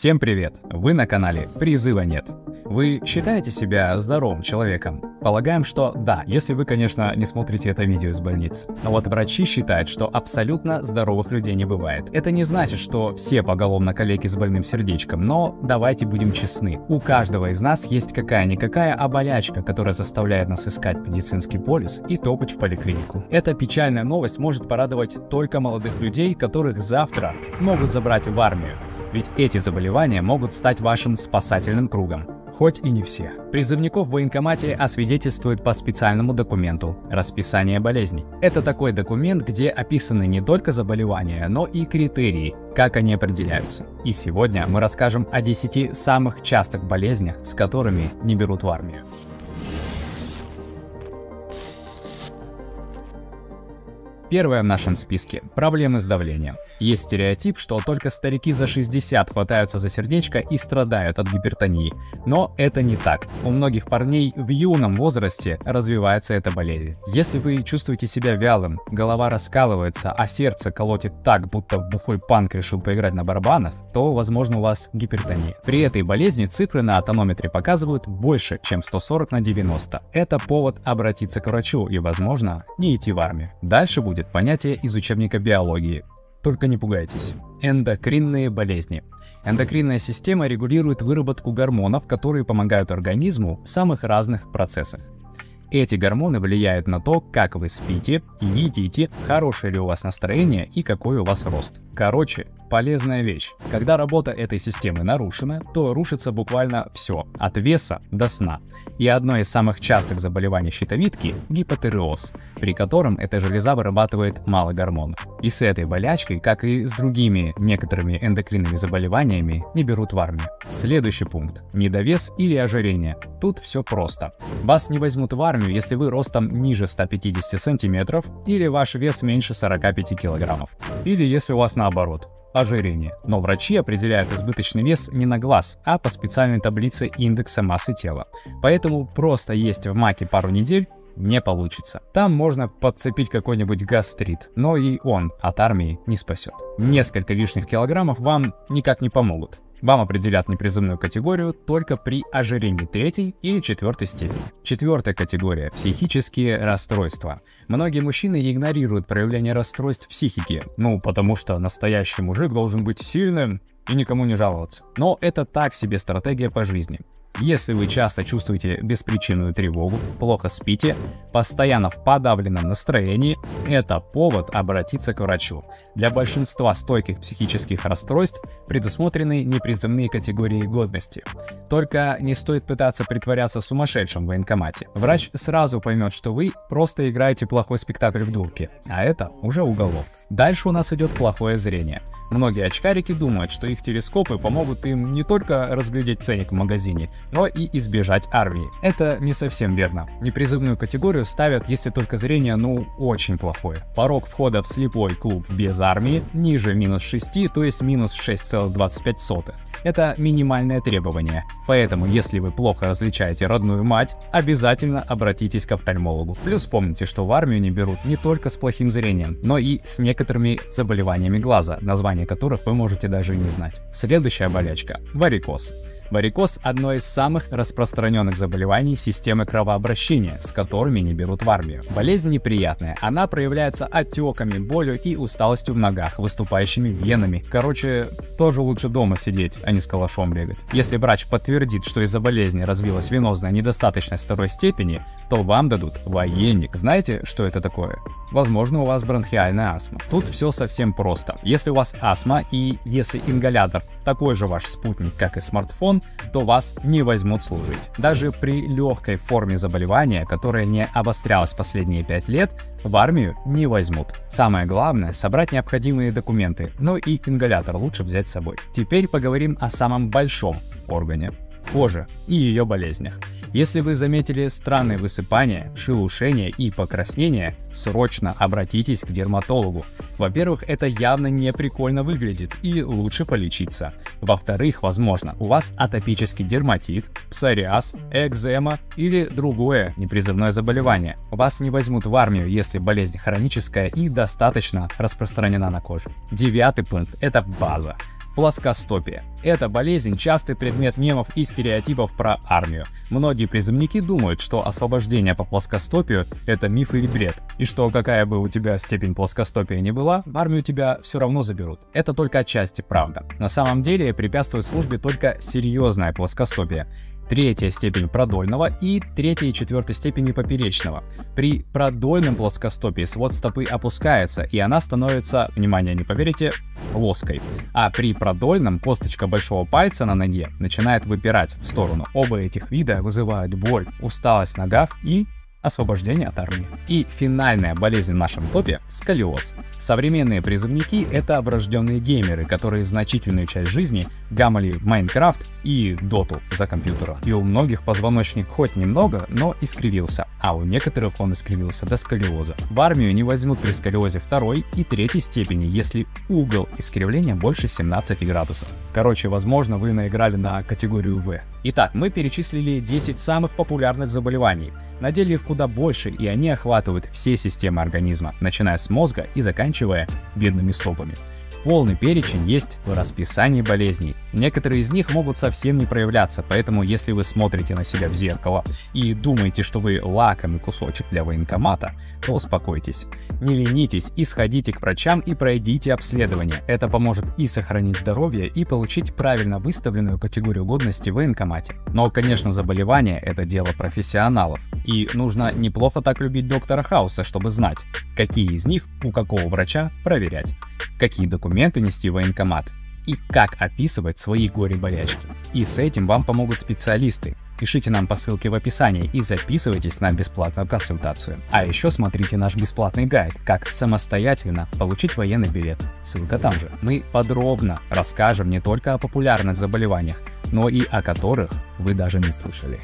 Всем привет! Вы на канале Призыва нет. Вы считаете себя здоровым человеком? Полагаем, что да, если вы, конечно, не смотрите это видео из больницы. Но вот врачи считают, что абсолютно здоровых людей не бывает. Это не значит, что все поголовно коллеги с больным сердечком, но давайте будем честны. У каждого из нас есть какая-никакая оболячка, которая заставляет нас искать медицинский полис и топать в поликлинику. Эта печальная новость может порадовать только молодых людей, которых завтра могут забрать в армию. Ведь эти заболевания могут стать вашим спасательным кругом хоть и не все. Призывников в военкомате освидетельствуют по специальному документу «Расписание болезней». Это такой документ, где описаны не только заболевания, но и критерии, как они определяются. И сегодня мы расскажем о 10 самых частых болезнях, с которыми не берут в армию. Первое в нашем списке – проблемы с давлением. Есть стереотип, что только старики за 60 хватаются за сердечко и страдают от гипертонии. Но это не так. У многих парней в юном возрасте развивается эта болезнь. Если вы чувствуете себя вялым, голова раскалывается, а сердце колотит так, будто бухой панк решил поиграть на барабанах, то, возможно, у вас гипертония. При этой болезни цифры на тонометре показывают больше, чем 140 на 90. Это повод обратиться к врачу и, возможно, не идти в армию. Дальше будет понятие из учебника биологии. Только не пугайтесь. Эндокринные болезни. Эндокринная система регулирует выработку гормонов, которые помогают организму в самых разных процессах. Эти гормоны влияют на то, как вы спите, едите, хорошее ли у вас настроение и какой у вас рост. Короче, полезная вещь. Когда работа этой системы нарушена, то рушится буквально все, от веса до сна. И одно из самых частых заболеваний щитовидки – гипотереоз, при котором эта железа вырабатывает мало гормонов. И с этой болячкой, как и с другими некоторыми эндокринными заболеваниями, не берут в армию. Следующий пункт – недовес или ожирение. Тут все просто. Вас не возьмут в армию, если вы ростом ниже 150 сантиметров или ваш вес меньше 45 килограммов. Или если у вас наоборот, ожирение. Но врачи определяют избыточный вес не на глаз, а по специальной таблице индекса массы тела. Поэтому просто есть в маке пару недель не получится. Там можно подцепить какой-нибудь гастрит, но и он от армии не спасет. Несколько лишних килограммов вам никак не помогут. Вам определят непризывную категорию только при ожирении третьей или четвертой степени. Четвертая категория – психические расстройства. Многие мужчины игнорируют проявление расстройств психики, ну потому что настоящий мужик должен быть сильным и никому не жаловаться. Но это так себе стратегия по жизни. Если вы часто чувствуете беспричинную тревогу, плохо спите, постоянно в подавленном настроении, это повод обратиться к врачу. Для большинства стойких психических расстройств предусмотрены непризывные категории годности. Только не стоит пытаться притворяться сумасшедшим в военкомате. Врач сразу поймет, что вы просто играете плохой спектакль в дурке, а это уже уголовка. Дальше у нас идет плохое зрение. Многие очкарики думают, что их телескопы помогут им не только разглядеть ценник в магазине, но и избежать армии. Это не совсем верно. Непризывную категорию ставят, если только зрение, ну, очень плохое. Порог входа в слепой клуб без армии ниже минус 6, то есть минус 6,25. Это минимальное требование. Поэтому, если вы плохо различаете родную мать, обязательно обратитесь к офтальмологу. Плюс помните, что в армию не берут не только с плохим зрением, но и с некоторыми заболеваниями глаза, название которых вы можете даже и не знать. Следующая болячка – варикоз. Варикоз – одно из самых распространенных заболеваний системы кровообращения, с которыми не берут в армию. Болезнь неприятная, она проявляется отеками, болью и усталостью в ногах, выступающими венами. Короче, тоже лучше дома сидеть, а не с калашом бегать. Если врач подтвердит, что из-за болезни развилась венозная недостаточность второй степени, то вам дадут военник. Знаете, что это такое? Возможно, у вас бронхиальная астма. Тут все совсем просто. Если у вас астма и если ингалятор такой же ваш спутник, как и смартфон, то вас не возьмут служить. Даже при легкой форме заболевания, которая не обострялась последние 5 лет, в армию не возьмут. Самое главное собрать необходимые документы, но и ингалятор лучше взять с собой. Теперь поговорим о самом большом органе – коже и ее болезнях. Если вы заметили странные высыпания, шелушение и покраснение, срочно обратитесь к дерматологу. Во-первых, это явно не прикольно выглядит и лучше полечиться. Во-вторых, возможно, у вас атопический дерматит, псориаз, экзема или другое непризывное заболевание. Вас не возьмут в армию, если болезнь хроническая и достаточно распространена на коже. Девятый пункт – это база. Плоскостопие. Эта болезнь – частый предмет мемов и стереотипов про армию. Многие призывники думают, что освобождение по плоскостопию – это миф или бред, и что какая бы у тебя степень плоскостопия ни была, армию тебя все равно заберут. Это только отчасти правда. На самом деле препятствует службе только серьезное плоскостопие третья степень продольного и третья и четвертая степени поперечного. При продольном плоскостопии свод стопы опускается, и она становится, внимание, не поверите, плоской. А при продольном косточка большого пальца на ноге начинает выпирать в сторону. Оба этих вида вызывают боль, усталость в ногах и освобождение от армии. И финальная болезнь в нашем топе – сколиоз. Современные призывники — это врожденные геймеры, которые значительную часть жизни гамали в Майнкрафт и Доту за компьютера. И у многих позвоночник хоть немного, но искривился, а у некоторых он искривился до сколиоза. В армию не возьмут при сколиозе второй и третьей степени, если угол искривления больше 17 градусов. Короче, возможно, вы наиграли на категорию В. Итак, мы перечислили 10 самых популярных заболеваний. На деле их куда больше, и они охватывают все системы организма, начиная с мозга и заканчивая бедными стопами. Полный перечень есть в расписании болезней. Некоторые из них могут совсем не проявляться, поэтому если вы смотрите на себя в зеркало и думаете, что вы лакомый кусочек для военкомата, то успокойтесь. Не ленитесь и сходите к врачам и пройдите обследование. Это поможет и сохранить здоровье, и получить правильно выставленную категорию годности в военкомате. Но, конечно, заболевание – это дело профессионалов. И нужно неплохо так любить доктора Хауса, чтобы знать, какие из них у какого врача проверять, какие документы нести в военкомат и как описывать свои горе-болячки. И с этим вам помогут специалисты. Пишите нам по ссылке в описании и записывайтесь на бесплатную консультацию. А еще смотрите наш бесплатный гайд, как самостоятельно получить военный билет. Ссылка там же. Мы подробно расскажем не только о популярных заболеваниях, но и о которых вы даже не слышали.